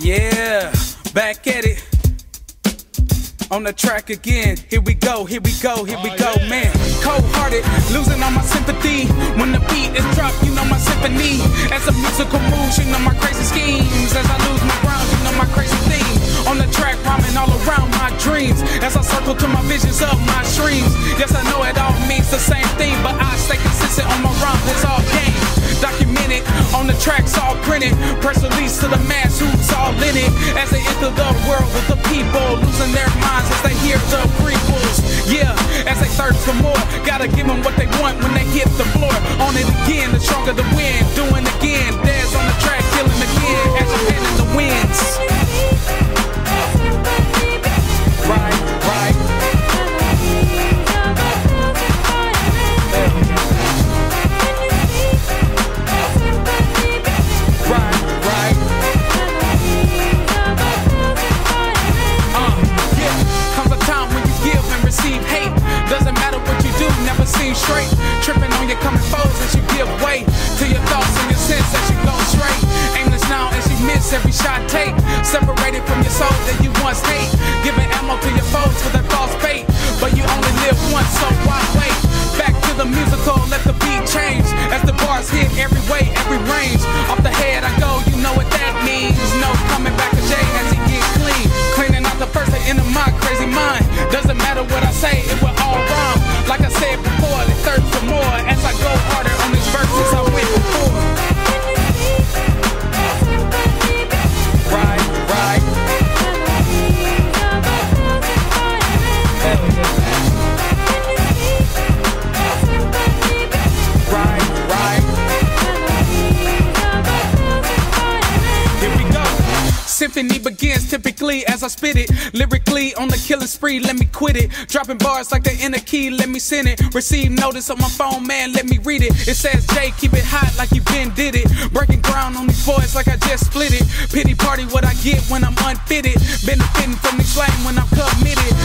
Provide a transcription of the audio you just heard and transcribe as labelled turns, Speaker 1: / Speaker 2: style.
Speaker 1: Yeah, back at it. On the track again, here we go, here we go, here we oh, go, man. Cold hearted, losing all my sympathy. When the beat is dropped, you know my symphony. As a musical moves, you know my crazy schemes. As I lose my ground, you know my crazy theme. On the track, rhyming all around my dreams. As I circle to my visions of my streams. Yes, I know it all means the same thing, but I stay consistent on my rhyme, it's all game. Documented on the printed. Press release to the mass who's all in it. As they enter the world with the people, losing their minds as they hear the prequels. Yeah, as they thirst for more, gotta give them what they want when they hit the floor. On it again, the stronger the wind. Doing again, seem straight. Tripping on your coming foes as you give way to your thoughts and your sense as you go straight. Aimless now as you miss every shot take. Separated from your soul that you once hate. Giving ammo to your foes Symphony begins typically as I spit it. Lyrically on the killing spree, let me quit it. Dropping bars like the inner key, let me send it. Receive notice on my phone, man, let me read it. It says Jay, keep it hot like you been did it. Breaking ground on these boys like I just split it. Pity party what I get when I'm unfitted. Benefiting from the slang when I'm committed.